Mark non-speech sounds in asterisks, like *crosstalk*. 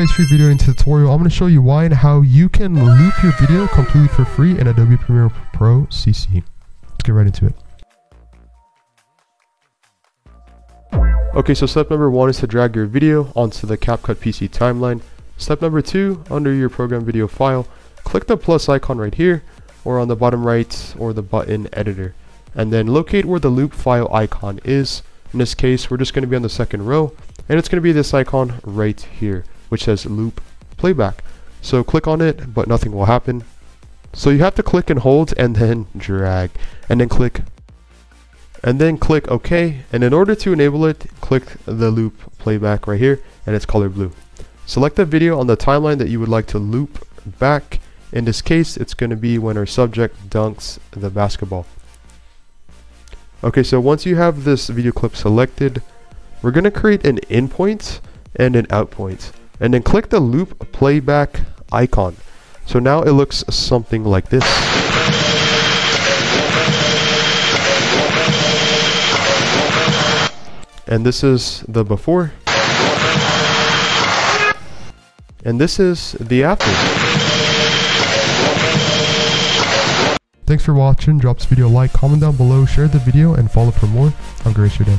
today's free video and tutorial, I'm going to show you why and how you can loop your video completely for free in Adobe Premiere Pro CC. Let's get right into it. Okay, so step number one is to drag your video onto the CapCut PC timeline. Step number two, under your program video file, click the plus icon right here, or on the bottom right, or the button editor. And then locate where the loop file icon is. In this case, we're just going to be on the second row, and it's going to be this icon right here, which says loop playback. So click on it, but nothing will happen. So you have to click and hold and then *laughs* drag, and then click and then click OK. And in order to enable it click the loop playback right here and it's color blue. Select the video on the timeline that you would like to loop back. In this case it's going to be when our subject dunks the basketball. Okay so once you have this video clip selected we're going to create an in point and an out point and then click the loop playback icon. So now it looks something like this. And this is the before. And this is the after. Thanks for watching. Drop this video a like comment down below share the video and follow for more. Have a great day